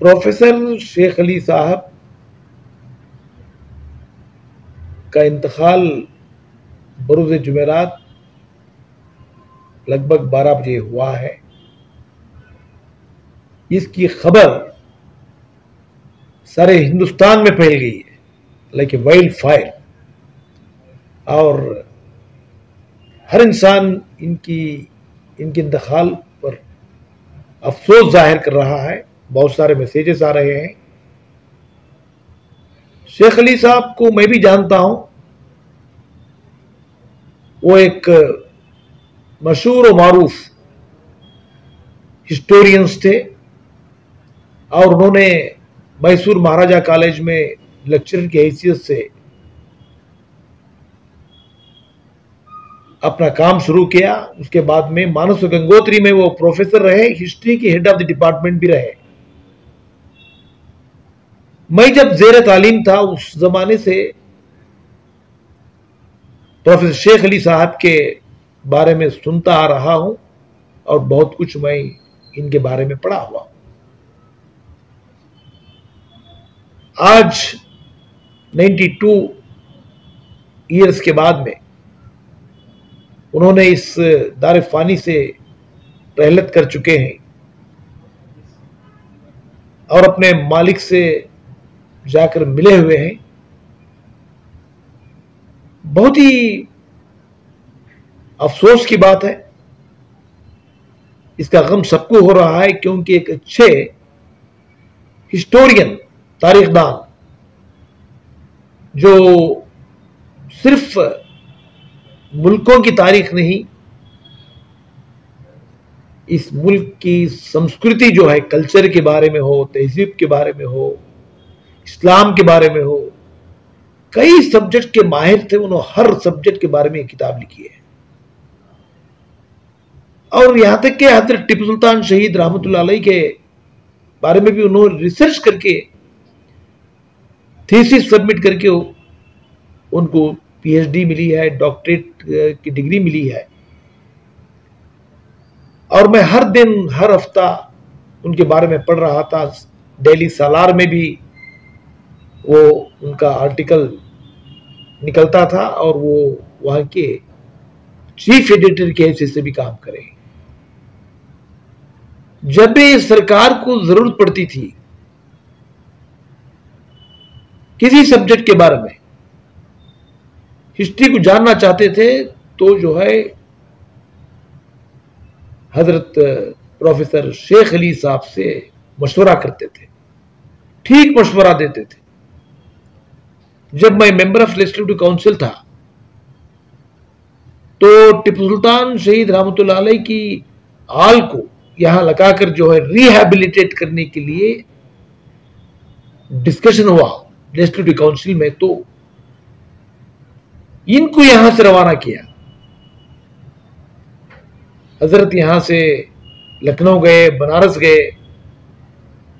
Professor Sheikh Ali साहब का इंतकाल बरूज जुमेरात लगभग 12 बजे हुआ है। इसकी खबर सारे हिंदुस्तान में फैल गई है लाइक ए वाइल्ड फायर और हर इंसान इनकी, इनके इंतकाल पर अफसोस ज़ाहिर कर रहा है बहुत सारे मैसेजेस आ रहे हैं। शेख अली साहब को मैं भी जानता हूँ। वो एक मशहूर और मारूफ हिस्टोरियंस थे और उन्होंने मैसूर महाराजा कॉलेज में लेक्चर की हैसियत से अपना काम शुरू किया। उसके बाद में मानस गंगोत्री में वो प्रोफेसर रहे हिस्ट्री के हेड ऑफ़ द डिपार्टमेंट भी रहे। मैं जब जेर तालीम था, उस जमाने से प्रोफेसर शेख अली साहब के बारे में सुनता आ रहा हूँ और बहुत कुछ मैं इनके बारे में पढ़ा हुआ आज 92 ईयर्स के बाद में उन्होंने इस दार फानी से रहलत कर चुके हैं और अपने मालिक से जाकर मिले हुए हैं। बहुत ही अफसोस की बात है। इसका गम सबको हो रहा है क्योंकि एक अच्छे हिस्टोरियन तारीखदान जो सिर्फ़ मुल्कों की तारीख नहीं, इस मुल्क की संस्कृति जो है, कल्चर के बारे में हो, तहजीब के बारे में हो इस्लाम के बारे में हो। कई सब्जेक्ट के माहिर थे, उन्होंने हर सब्जेक्ट के बारे में किताब लिखी है। और यहाँ तक कि हज़रत टिपू सुल्तान शहीद रहमत के बारे में भी उन्होंने रिसर्च करके थीसिस सबमिट करके उनको पीएचडी मिली है डॉक्टरेट की डिग्री मिली है। और मैं हर दिन, हर हफ़्ता उनके बारे में पढ़ रहा था। डेली सालार में भी वो उनका आर्टिकल निकलता था और वो वहाँ के चीफ एडिटर के हैसियत से भी काम करे। जब भी सरकार को ज़रूरत पड़ती थी, किसी सब्जेक्ट के बारे में हिस्ट्री को जानना चाहते थे तो जो है, हज़रत प्रोफेसर शेख अली साहब से मशवरा करते थे। ठीक मशवरा देते थे। जब मैं मेंबर ऑफ़ लेजिस्लेटिव काउंसिल था तो टिपू सुल्तान शहीद रहमत की आल को यहाँ लगाकर जो है रिहेबिलिटेट करने के लिए डिस्कशन हुआ लेजिस्लेटिव काउंसिल में तो इनको यहाँ से रवाना किया। हज़रत यहाँ से लखनऊ गए, बनारस गए,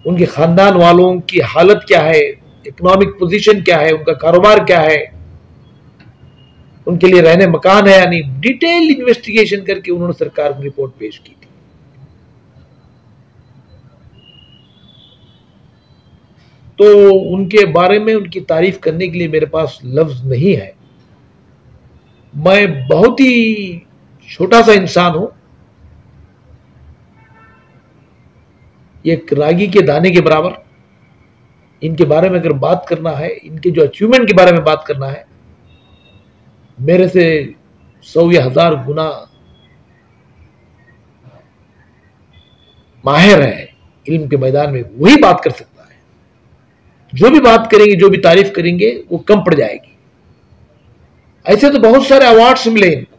उनके खानदान वालों की हालत क्या है इकोनॉमिक पोजीशन क्या है, उनका कारोबार क्या है, उनके लिए रहने मकान है यानी डिटेल इन्वेस्टिगेशन करके उन्होंने सरकार को रिपोर्ट पेश की थी। तो उनके बारे में, उनकी तारीफ़ करने के लिए मेरे पास लफ्ज नहीं है। मैं बहुत ही छोटा सा इंसान हूँ। एक रागी के दाने के बराबर। इनके बारे में अगर बात करना है, इनके जो अचीवमेंट के बारे में बात करना है, मेरे से सौ या हज़ार गुना माहिर है, इल्म के मैदान में वही बात कर सकता है। जो भी बात करेंगे, जो भी तारीफ़ करेंगे, वो कम पड़ जाएगी। ऐसे तो बहुत सारे अवार्ड्स मिले इनको।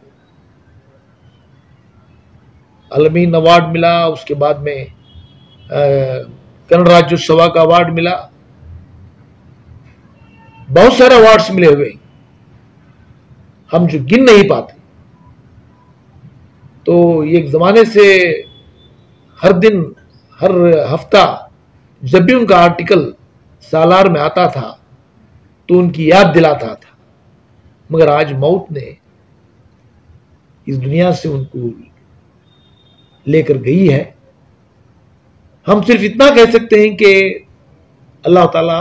अलमीन अवार्ड मिला, उसके बाद में कन्नड़ राज्योत्सवा का अवार्ड मिला बहुत सारे अवार्ड्स मिले हुए हम जो गिन नहीं पाते। तो एक जमाने से हर दिन, हर हफ़्ता जब भी उनका आर्टिकल सालार में आता था तो उनकी याद दिलाता था। मगर आज मौत ने इस दुनिया से उनको लेकर गई है। हम सिर्फ़ इतना कह सकते हैं कि अल्लाह ताला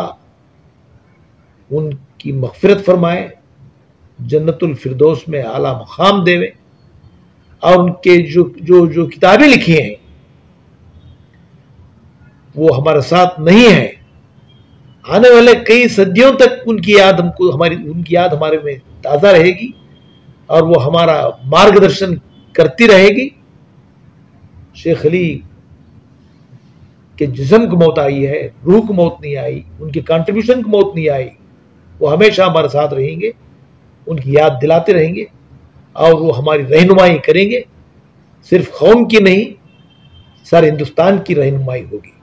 उनकी मगफरत फरमाए, जन्नतुल फिरदौस में आला मकाम देवे। और उनके जो जो जो किताबें लिखी हैं, वो हमारे साथ नहीं है। आने वाले कई सदियों तक उनकी याद हमको, हमारी, उनकी याद हमारे में ताज़ा रहेगी और वो हमारा मार्गदर्शन करती रहेगी। शेख अली के जिसम को मौत आई है, रूह को मौत नहीं आई, उनके कंट्रीब्यूशन को मौत नहीं आई। वो हमेशा हमारे साथ रहेंगे, उनकी याद दिलाते रहेंगे और वो हमारी रहनुमाई करेंगे। सिर्फ़ कौम की नहीं, सारे हिंदुस्तान की रहनुमाई होगी।